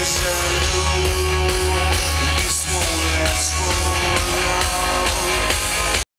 the sun.